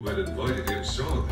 who had invited him so.